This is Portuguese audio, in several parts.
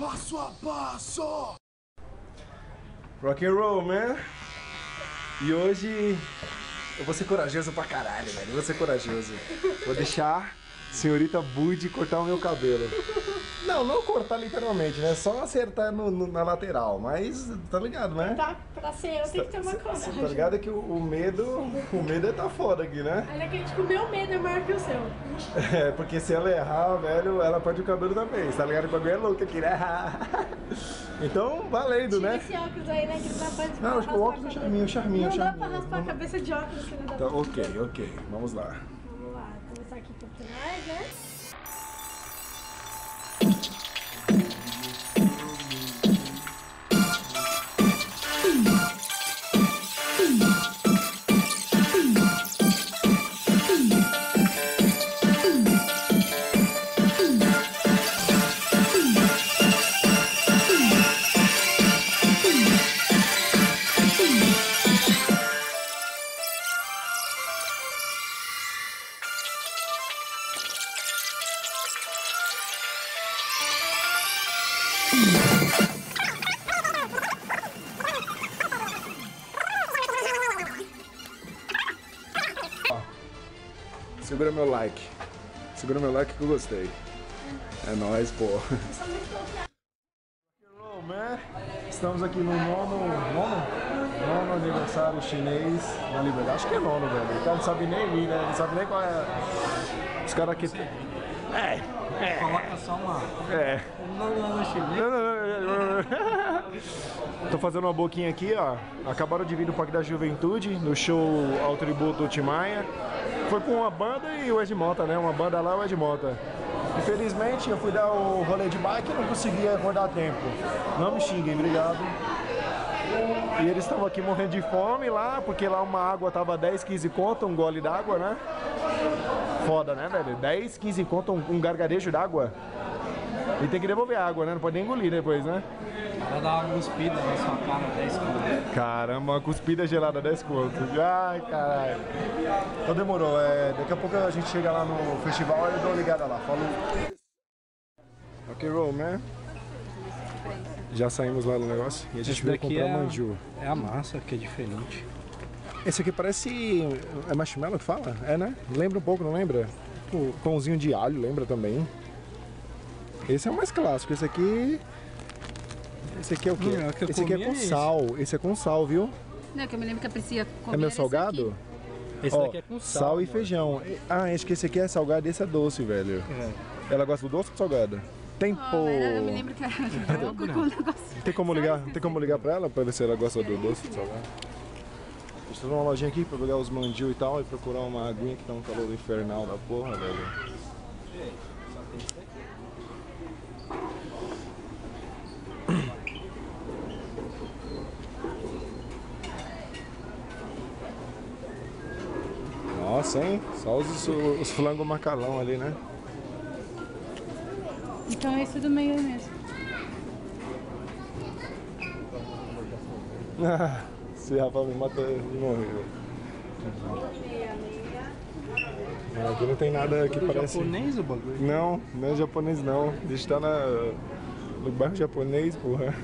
Passo a passo. Rock and roll, man. E hoje eu vou ser corajoso pra caralho, velho. Eu vou ser corajoso. Vou deixar senhorita Bud cortar o meu cabelo. Não, não cortar literalmente, né? Só acertar no- no- na lateral. Mas tá ligado, né? Tá, pra ser eu tem que ter uma coragem. Tá ligado que o, o medo. O medo é tá foda aqui, né? Olha que tipo, o meu medo é maior que o seu. É, porque se ela errar, velho, ela perde o cabelo também. Tá ligado? O bagulho é louco aqui, né? Então, valendo, Tira né? esse óculos aí, né? Que não dá pra Não, acho que o óculos é charminho, charminho, Não dá charminho. pra raspar a cabeça de óculos, filho da Tá, ok, ok. Vamos lá. Vamos lá, começar aqui por trás, né? Thank you. Segura meu like. Segura meu like que eu gostei. É nóis, pô. Hello, man. Estamos aqui no nono, nono, nono aniversário chinês da Liberdade. Acho que é nono, velho. O cara não sabe nem ir, né? Não sabe nem qual é. Os caras aqui. É, é. Coloca só uma. É. Não, não, não, chinês. Não, não, não, não, não. Tô fazendo uma boquinha aqui, ó. Acabaram de vir do Parque da Juventude, no show ao tributo Tim Maia. Foi com uma banda e o Ed Mota, né? Uma banda lá e o Ed Mota. Infelizmente, eu fui dar o rolê de bike e não consegui acordar a tempo. Não me xinguem, obrigado. E eles estavam aqui morrendo de fome lá, porque lá uma água tava 10, 15 conto, um gole d'água, né? Foda, né, velho? 10, 15 conto, um, gargarejo d'água. E tem que devolver a água, né? Não pode nem engolir depois, né? Vai dar uma cuspida na sua cara, 10 conto. Caramba, uma cuspida gelada 10 conto. Ai, caralho. Então demorou. É, daqui a pouco a gente chega lá no festival e eu dou uma ligada lá. Falou. Ok, roll, man. Já saímos lá do negócio e a gente Esse veio comprar é, manju. é a massa que é diferente. Esse aqui parece. É marshmallow que fala? É, né? Lembra um pouco, não lembra? O pãozinho de alho, lembra também. Esse é o mais clássico. Esse aqui. Esse aqui é o quê? Hum, é o esse aqui é com é esse. sal. Esse é com sal, viu? Não, que eu me lembro que a Priscila comia É meu esse salgado? Esse Ó, daqui é com sal. sal e mano. feijão. Ah, acho que esse aqui é salgado e esse é doce, velho. É. Ela gosta do doce ou do salgado? Tem aqui. pô. Oh, eu me lembro que era com um negócio. Tem como ligar? Tem como ligar pra ela pra ver se ela gosta do doce ou do salgado? Deixa eu fazer uma lojinha aqui pra pegar os mandil e tal e procurar uma aguinha que tá um calor infernal da porra, velho. Hein? Só os, os flango macalão ali, né? Então é isso do meio mesmo. Esse rapaz me mata de morrer. Ah, Aqui não tem nada que parece. japonês o bagulho? Não, não é japonês não. A gente tá na, no bairro japonês, porra.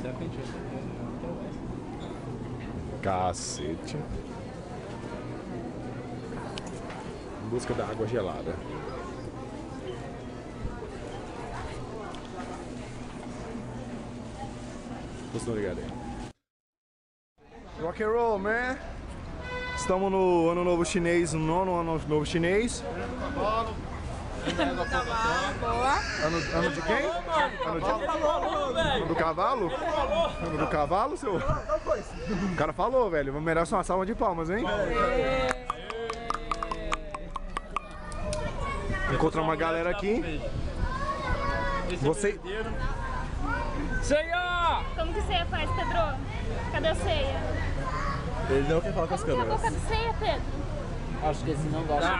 Será que a gente vai Cacete. Em busca da água gelada. Não ligado aí. Rock and roll, man. Estamos no ano novo chinês, no nono ano novo chinês. Ano, ano de quem? Ano, de... ano do cavalo? Ano do cavalo, seu? O cara falou, velho. Merece uma salva de palmas, hein? Encontrar uma galera aqui. Você. Como que ceia faz, Pedro? Cadê a ceia? Ele não quer falar com as Como que é a boca do ceia, Pedro? Acho que esse não gosta.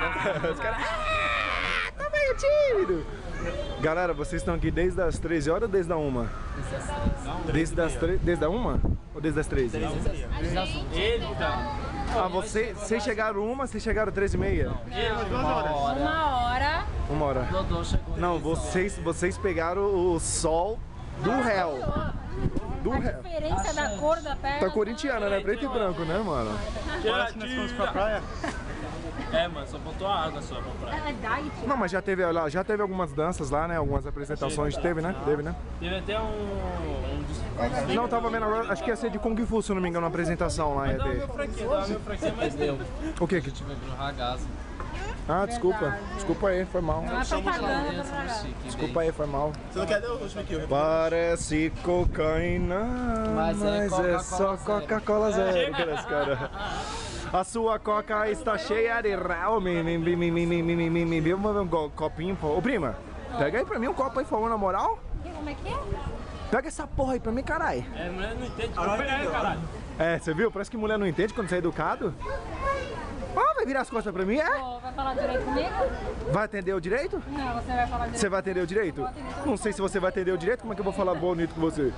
Os caras. Ah, tá meio tímido. Galera, vocês estão aqui desde as 13 horas ou desde a 1? Desde as 13. Desde a 1? Ou desde as 13? Ah, você, vocês chegaram uma, vocês chegaram 13 e meia? Uma hora Uma hora. Dodô chegou. Não, vocês, vocês pegaram o sol do réu. Do réu. diferença da cor da perna. Tá corintiana, né? Preto e branco, né, mano? Que nós fomos pra praia. É, mano, só faltou a água só pra praia. Ela é diet. Não, mas já teve, lá- já teve algumas danças lá, né? Algumas apresentações. Teve, né? Teve, né? Teve até um. um dos... Não, tava vendo agora. Acho que ia ser de Kung Fu, se não me engano, uma apresentação lá. Ia Dá o ter. meu franquinho, dá o meu franquinho, mas deu. O que que Tive no ragazzo. Ah, desculpa. Desculpa aí, foi mal. Não é chique. Desculpa aí, foi mal. Você não quer dar o Mickey? Parece cocaína, mas Mas é, é só Coca-Cola zero. Esse cara? A sua coca está cheia de ramen. Me beba um copinho, pô. Ô, prima, pega aí pra mim um copo aí, por favor, na moral. Como é que é? Pega essa porra aí pra mim, caralho. É, mulher não entende. Ah, caralho. É, você viu? Parece que mulher não entende quando você é educado. Ah, vai virar as costas pra mim, é? Oh, vai falar direito comigo? Vai atender o direito? Não, você vai falar direito. Você vai atender o direito? Atender não sei se você vai atender o direito, como é que eu vou falar bonito com você?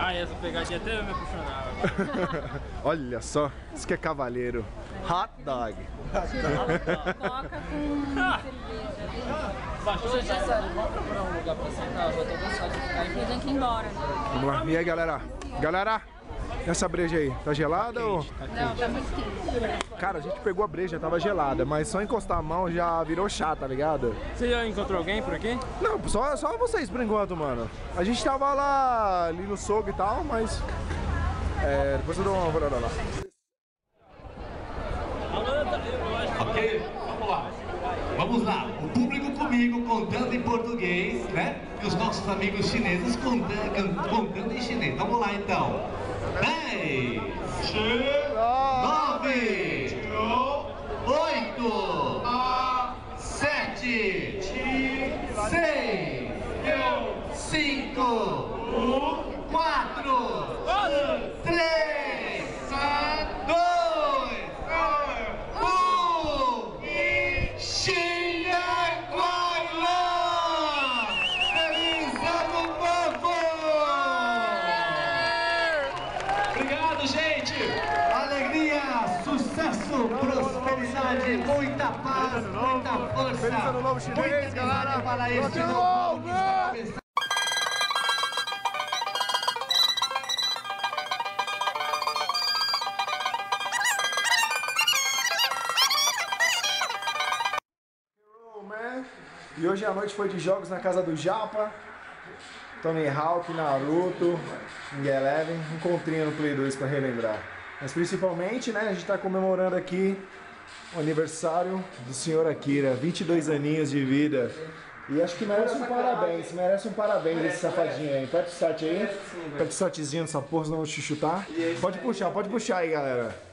Ah, essa pegadinha até me apaixonava. Olha só, isso que é cavaleiro. Hot dog. Coca com cerveja. Baixou já sério, vamos procurar um lugar pra sentar. Eu já tô cansado de ficar em Eu tenho que ir embora. Vamos lá. E aí, galera? Galera, essa breja aí, tá gelada ou... Não, tá muito quente. Cara, a gente pegou a breja, tava gelada, mas só encostar a mão já virou chá, tá ligado? Você já encontrou alguém por aqui? Não, só, só vocês por enquanto, mano. A gente tava lá ali no sogo e tal, mas... É, depois eu dou uma olhada lá. Ok? Vamos lá. Vamos lá. O público comigo contando em português, né? E os nossos amigos chineses contando, contando em chinês. Vamos lá então. 10, 9, número 8. Novo chinês, galera. Para novo está começando. E hoje a noite foi de jogos na casa do Japa, Tony Hawk, Naruto, Eleven, encontrinho no Play 2 pra relembrar. Mas principalmente, né, a gente tá comemorando aqui o aniversário do senhor Akira, 22 aninhos de vida. E acho que merece um parabéns, merece um parabéns esse safadinho aí. Aperta o start aí, aperta o startzinho nessa porra, senão eu vou te chutar. Pode puxar, pode puxar aí, galera.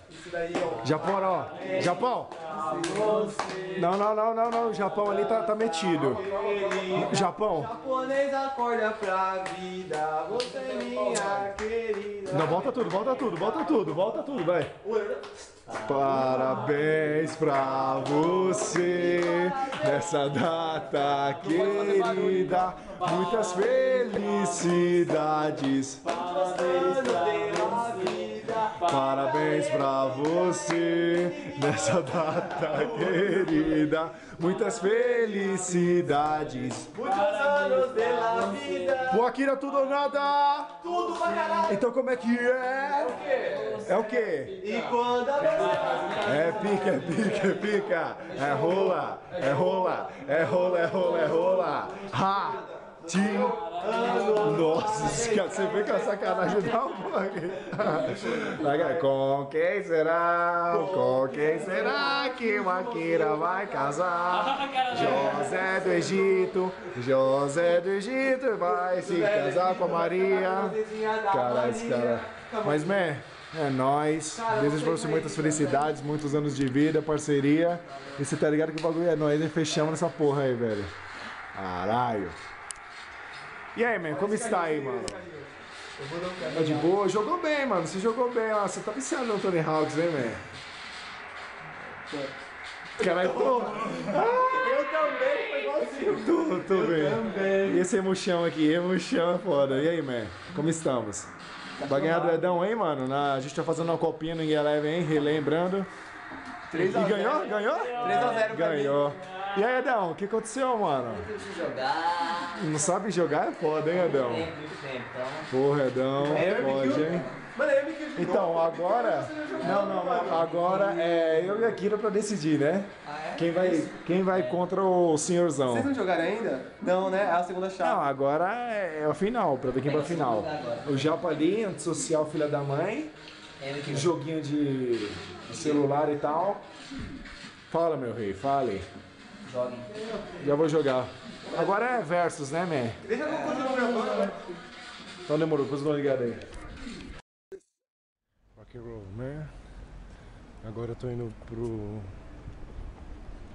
Japão, ó. Japão. Não, não, não, não, não. O Japão ali tá, tá metido. Japão. Japonês acorda pra vida, você é minha querida. Não, volta tudo, volta tudo, volta tudo, volta tudo, vai. Parabéns pra você nessa data querida. Muitas felicidades. Parabéns pra você nessa data querida. Muitas felicidades. Muitos anos pela vida, O Akira tudo ou nada? tudo pra caralho. Então como é que é? É o quê? E quando a É pica, é pica, é pica. É rola, é rola, é rola, é rola, é rola. Ha! Ti. Nossa, esse cara, você vê que a sacanagem um pouco aqui. Com quem será? Com quem será que o Akira vai casar? José do Egito, José do Egito vai se casar com a Maria. Caralho, esse cara. Mas, man, é nóis. Desejo pra você muitas felicidades, muitos anos de vida, parceria. E você tá ligado que o bagulho é nóis e fechamos nessa porra aí, velho. Caralho. E aí, man, como está aí, mano? Tá de boa? Jogou bem, mano. Você jogou bem, ó. Você tá viciado no Tony Hawks, né, man? Caralho, tô. Eu também, foi igualzinho. Tô, tô bem. E esse emoção aqui, emoção é foda. E aí, man, como estamos? Vai ganhar do Edão aí, mano? Na- a gente tá fazendo uma copinha no Eleven, hein? Relembrando. E ganhou? Ganhou? 3x0 Ganhou. E aí, Edão, o que aconteceu, mano? jogar. Não sabe jogar? É foda, hein, Edão? muito tempo, então. Porra, Edão, É, pode, hein? Mano, eu me quis Então, agora. Não, não, não. Agora é eu e a Kira pra decidir, né? Quem vai, quem vai contra o senhorzão? Vocês não jogaram ainda? Não, né? É a segunda Não, chave. agora é, é o final, pra ver quem vai pra final. O Japa ali, antissocial, filha da mãe. Joguinho de, de celular e tal. Fala, meu rei, fale. Joga. Já vou jogar. Agora é versus, né, man? Deixa eu continuar gravando. Então demorou, depois eu dou uma ligada aí. Rock and roll, né? Agora eu tô indo pro,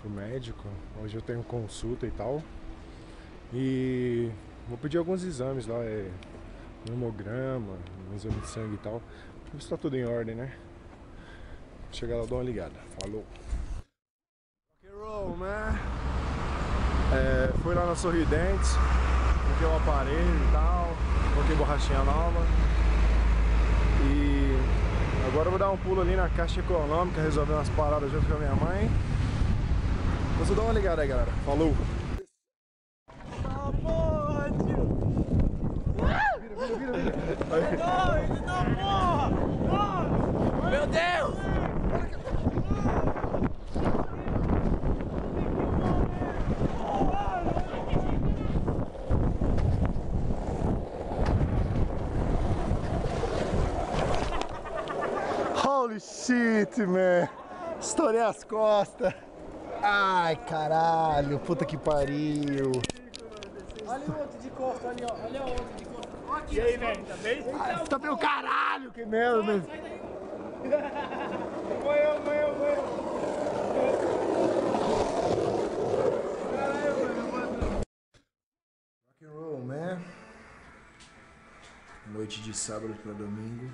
pro médico. Hoje eu tenho consulta e tal. E vou pedir alguns exames lá, é hemograma, um exame de sangue e tal. Pra ver se tá tudo em ordem, né? Chegar lá, dou uma ligada. Falou. Né? É, fui lá na Sorridentes, coloquei o aparelho e tal, coloquei borrachinha nova. E agora eu vou dar um pulo ali na Caixa Econômica, resolver umas paradas junto com a minha mãe. Depois eu dou uma ligada aí, galera. Falou! Shit, man! Estourei as costas! Ai, caralho! Puta que pariu! Olha o outro de costa ali, ó. Olha o outro de costa. E aí, velho? Tá bem? Tá bem o caralho! Que merda, mesmo! Morreu, morreu, morreu. Rock and roll, man. Noite de sábado para domingo.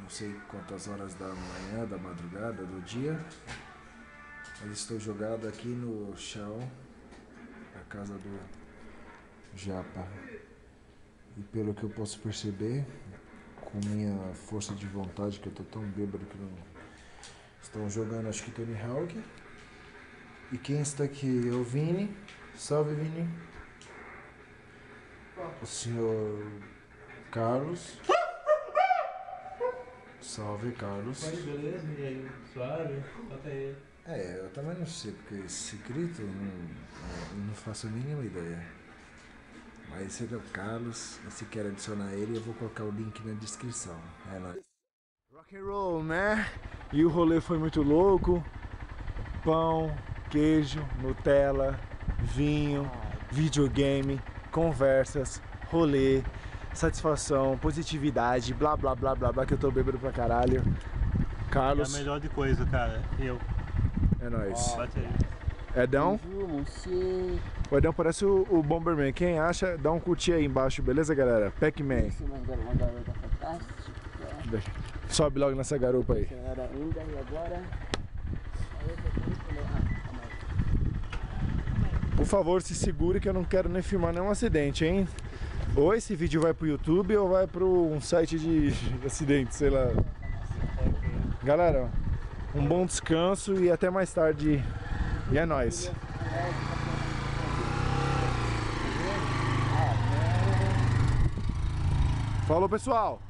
Não sei quantas horas da manhã, da madrugada, do dia. Mas estou jogado aqui no chão da casa do Japa. E pelo que eu posso perceber, com minha força de vontade, que eu tô tão bêbado que não. Estão jogando acho que Tony Hawk. E quem está aqui é o Vini. Salve Vini. O senhor Carlos. Salve Carlos. Beleza, e aí? Suave? Bota aí. É, eu também não sei, porque esse grito eu não, não faço a mínima ideia. Mas esse é o Carlos, e se quer adicionar ele, eu vou colocar o link na descrição. É nóis. Rock and roll, né? E o rolê foi muito louco. Pão, queijo, Nutella, vinho, videogame, conversas, rolê, satisfação, positividade, blá blá blá blá blá, que eu tô bêbado pra caralho. É a Carlos, melhor de coisa, cara. Eu. é nóis. Bate aí. Edão? O Edão parece o, o Bomberman. Quem acha, dá um curtir aí embaixo, beleza, galera? Pac-Man. Sobe logo nessa garupa aí. Por favor, se segure que eu não quero nem filmar nenhum acidente, hein? Ou esse vídeo vai pro YouTube ou vai pro um site de acidente, sei lá. Galera, um bom descanso e até mais tarde. E é nóis. Falou, pessoal!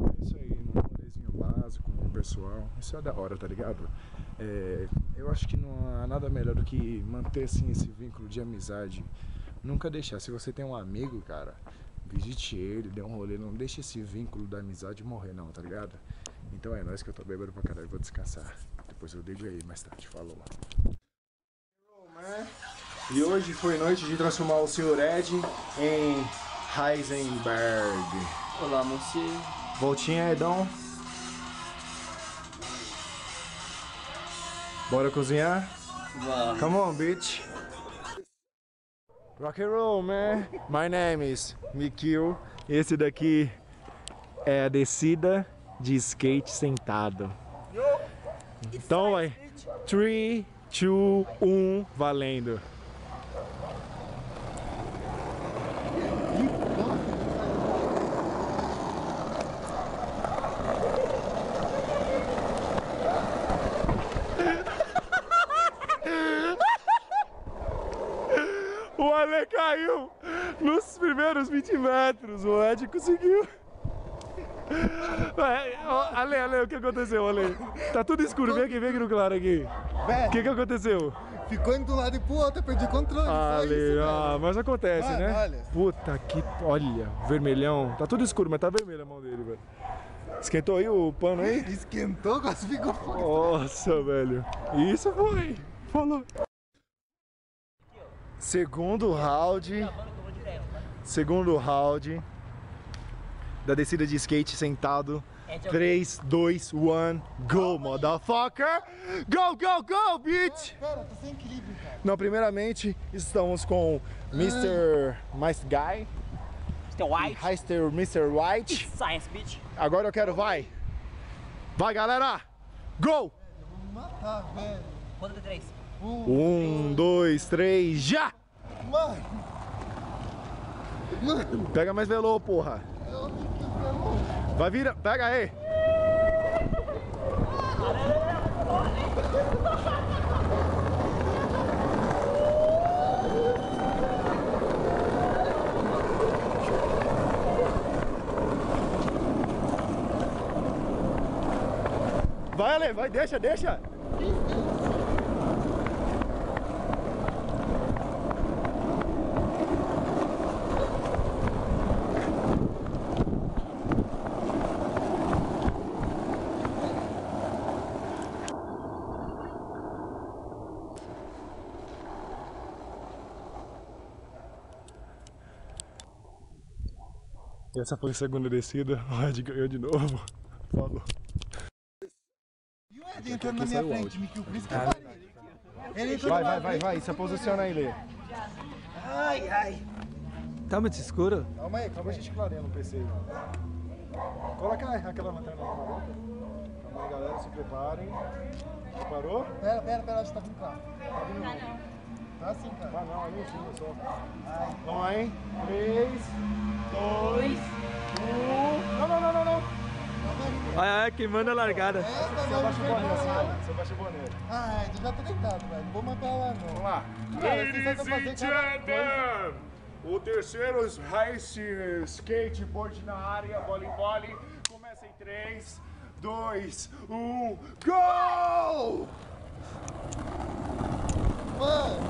É isso aí, num rolezinho básico com o pessoal. Isso é da hora, tá ligado? É, eu acho que não há nada melhor do que manter assim esse vínculo de amizade. Nunca deixar. Se você tem um amigo, cara, visite ele, dê um rolê. Não deixe esse vínculo da amizade morrer, não, tá ligado? Então é nóis que eu tô bêbado pra caralho. Vou descansar. Depois eu ligo aí mais tarde. Falou. E hoje foi noite de transformar o Sr. Ed em Heisenberg. Olá, monsieur. Voltinha, Edão. Bora cozinhar? Vamos. Come on, bitch. Rock and roll, man. My name is Mikio. Esse daqui é a descida de skate sentado. Então vai. 3, 2, 1, valendo. Primeiros 20 metros. O Ed conseguiu. Ué, ó, Ale, Ale, o que aconteceu, Ale? Tá tudo escuro, vem aqui, vem aqui no claro aqui. O que que aconteceu? ficou indo de um lado e pro outro, eu perdi o controle. Ale, isso, ah, mas acontece, Mano, né? olha. Puta que. Olha, vermelhão. Tá tudo escuro, mas tá vermelho a mão dele, velho. Esquentou aí o pano aí? Esquentou, quase ficou fogo. Nossa, velho. Isso foi. Falou. Segundo round. Segundo round. Da descida de skate sentado. 3, 2, 1, go, motherfucker! Go, go, go, bitch! Cara, tô sem equilíbrio, cara. Não, primeiramente estamos com Mr. Nice Guy. Mr. White. Heister Mr. White. Science Beach. Agora eu quero, vai! Vai, galera! Go! Matar, velho. Conta de três. Um, dois, três, já! Mano, Pega mais velô, porra! Vai vir, pega aí! Vai, Ale, vai, deixa, deixa! Essa foi a segunda descida, o Ed ganhou de novo. Falou. e o Ed entrando na minha frente, kill, por isso que eu parei. Ele Vai, vai, vai, vai, se posiciona aí, Lê. Ai, ai. Tá muito escuro? Calma aí, calma a gente clareia no PC. Coloca aí aquela lanterna na varanda. Calma aí, galera, se preparem. Preparou? Pera, pera, pera, acho que tá vindo cá. Tá vindo não. Tá sim, cara. Ah não, ali em cima só. Vamos lá, hein? 3, 2, Ai, ai, queimando a largada. Você abaixa o boné assim, ó. Você abaixa o boné. Ai, eu já tô deitado, velho. Não vou pra lá, não. Vamos lá. Cada coisa. O terceiro race skateboard na área, voleibol. Começa em 3, 2, 1, go! Mano,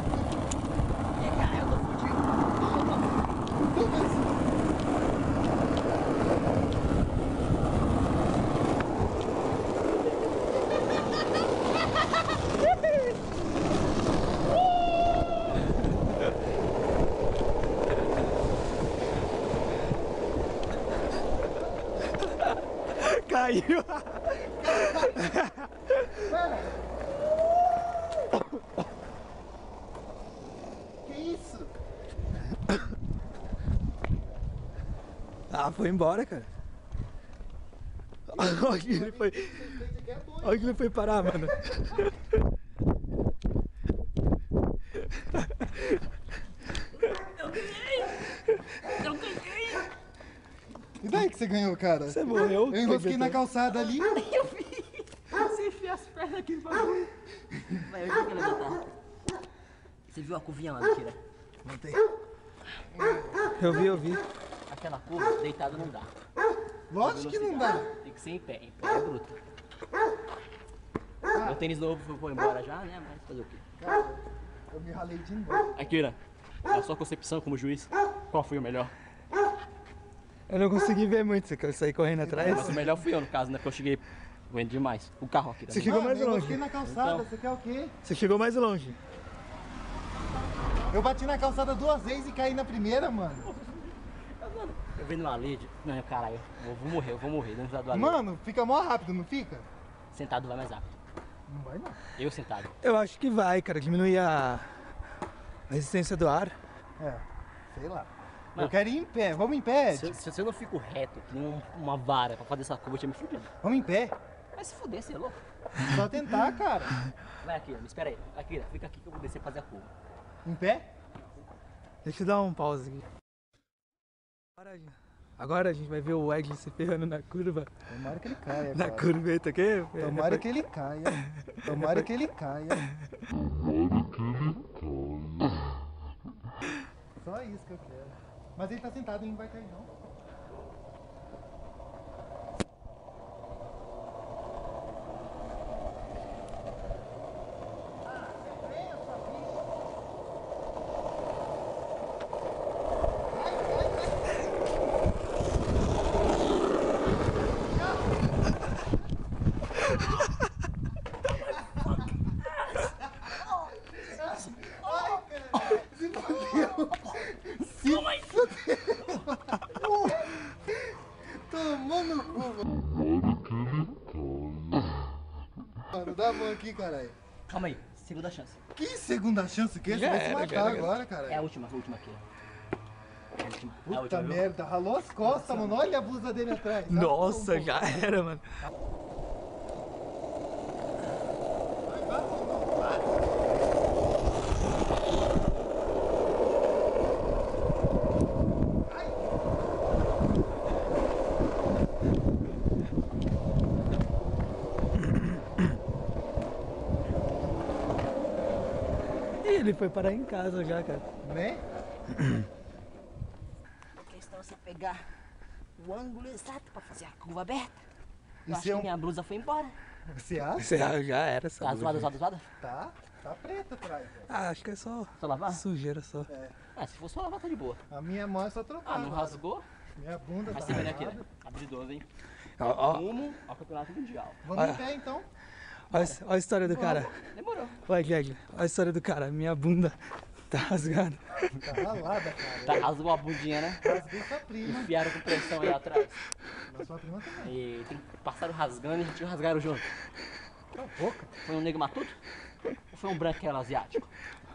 Caiu. que isso? Ah, foi embora, cara. Olha que ele foi. Olha que ele foi parar, mano. Eu ganhei. E daí que você ganhou, cara? Você morreu? Eu enrosquei na calçada ali. Você enfia as pernas aqui no bagulho. Vai, eu que levantar. Você viu a curvinha lá, Kira? Montei. Eu vi, eu vi. Aquela curva, deitado não dá. Lógico que não dá. Tem que ser em pé. Em pé é bruto. Meu tênis novo foi, foi embora já, né? Mas fazer o quê? Cara, eu me ralei de novo. Akira, na sua concepção como juiz, qual foi o melhor? Eu não consegui ver muito, você quer sair correndo atrás? Mas o melhor fui eu, no caso, né? Porque eu cheguei vendo demais. O carro, Akira. Você chegou Mano, mais eu longe. enrosquei na calçada, Então. você quer o quê? Você chegou mais longe. Eu bati na calçada duas vezes e caí na primeira, mano. Eu vendo uma lei de... Não, caralho, eu vou morrer, eu vou morrer. Dentro da do. Mano, fica mó rápido, não fica? Sentado vai mais rápido. Não vai não. Eu sentado. Eu acho que vai, cara. Diminuir a a resistência do ar. É, sei lá. Mano. Eu quero ir em pé. Vamos em pé, Se, se, se eu não fico reto, que nem um- uma vara pra fazer essa curva, eu tinha me fudido. Vamos em pé. Vai se fuder, você é louco. Só tentar, cara. Vai, Akira, me espera aí. Akira, fica aqui que eu vou descer e fazer a curva. Em pé? Deixa eu dar um pause aqui. Agora, agora a gente vai ver o Edley se ferrando na curva. Tomara que ele caia, Na cara. curveta aqui. Tomara que ele caia. Tomara que ele caia. Isso que eu quero. Mas ele tá sentado, ele não vai cair não. Se fodeu! Se fodeu! Tomou no cu, mano. Dá a mão aqui, caralho. Calma aí, segunda chance. Que segunda chance que é? Você Já vai se era, matar já era. agora, caralho. É a última, a última aqui. É a última, é a Puta última, viu? merda, ralou as costas, mano. Olha a blusa dele atrás. Nossa, já era, mano. E ele foi parar em casa já, cara. Né? A questão é você pegar o ângulo exato pra fazer a curva aberta. Eu Isso acho é que um- minha blusa foi embora. Você acha? Você já- já era essa Tá blusa. zoada, zoada, zoada? Tá, tá preta atrás. velho. Ah, acho que é só, Só lavar? sujeira só. É. Ah, se for só lavar, tá de boa. A minha mão é só trocar. Ah, não agora. rasgou? Minha bunda Mas tá você vendo aqui, né? Habilidoso, hein? Ó, ó. Rumo ao campeonato mundial. Vamos em pé então. Olha, a- olha a história do cara. Demorou. Olha, Greg, olha a história do cara. Minha bunda tá rasgada. Tá ralada, cara. Tá, rasgou a bundinha, né? Rasguei sua prima. Enfiaram com pressão aí atrás. Na sua prima também. E tem- passaram rasgando e a gente rasgaram junto. Cala a boca. Foi um negro matuto? Ou foi um branquelo asiático?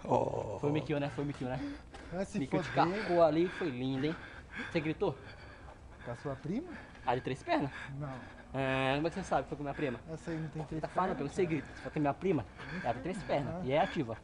Oh. Foi o Mikio, né? Foi o Mikio, né? Vai se Mikio te foder. carcou ali, foi lindo, hein? Você gritou? Com a sua prima? A de três pernas? Não. Como é que você sabe que foi com minha prima? Essa aí não tem três Tá falando, pernas, pelo segredo. Se for com minha prima, ela tem três pernas e é ativa.